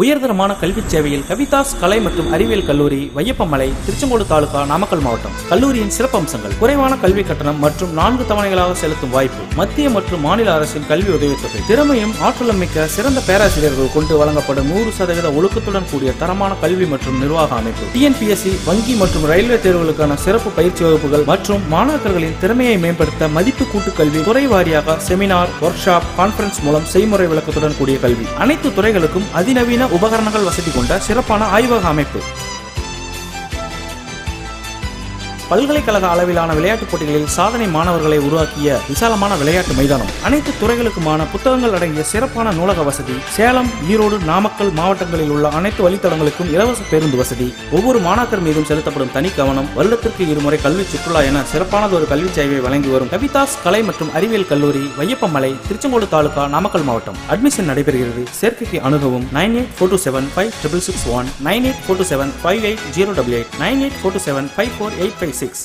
உயர்தரமான கல்வி சேவையில் கவிதாஸ் கலை மற்றும் அறிவியல் கல்லூரி வையப்பமலை திருச்செங்கோடு தாலுகா நாமக்கல் மாவட்டம். கல்லூரியின் சிறப்பம்சங்கள். குறைவான கல்வி கட்டணம் மற்றும் நான்கு தவணைகளாக செலுத்தும் வாய்ப்பு. மத்திய மற்றும் மாநில அரசின் கல்வி உதவித்தொகை திறமையும் ஆற்றலும் மிக்க சிறந்த பேராசிரியர்கள் கொண்டு வழங்கப்படும் நூறு சதவீத ஒழுக்கத்துடன் கூடிய தரமான கல்வி மற்றும் நிர்வாக அமைப்பு. டிஎன்பிஎஸ்சி வங்கி மற்றும் ரயில்வே தேர்வுகளுக்கான சிறப்பு பயிற்சி வகுப்புகள் மற்றும் மாணாக்கர்களின் திறமையை மேம்படுத்த மதிப்பு கூட்டு கல்வி துறை வாரியாக செமினார் ஒர்க் ஷாப் கான்பரன்ஸ் மூலம் செய்முறை விளக்கத்துடன் கூடிய கல்வி. அனைத்து துறைகளுக்கும் அதிநவீன உபகரணங்கள் வசதி கொண்ட சிறப்பான ஆய்வக அமைப்பு. பல்கலைக்கழக அளவிலான விளையாட்டுப் போட்டிகளில் சாதனை மாணவர்களை உருவாக்கிய விசாலமான விளையாட்டு மைதானம். அனைத்து துறைகளுக்குமான புத்தகங்கள் அடங்கிய சிறப்பான நூலக வசதி. சேலம் ஈரோடு நாமக்கல் மாவட்டங்களில் உள்ள அனைத்து வழித்தடங்களுக்கும் இலவச பேருந்து வசதி. ஒவ்வொரு மாணாக்கர் மீதும் செலுத்தப்படும் தனி கவனம் வருடத்திற்கு இருமுறை கல்வி சுற்றுலா என சிறப்பானது ஒரு கல்வி சேவை வழங்கி வரும் கவிதாஸ் கலை மற்றும் அறிவியல் கல்லூரி வையப்பமலை திருச்செங்கோடு தாலுகா நாமக்கல் மாவட்டம். அட்மிஷன் நடைபெறுகிறது. சேர்க்கைக்கு அணுகவும் nine eight four two seven five triple six one nine eight four two seven five eight zero double eight nine eight four two seven five four eight five six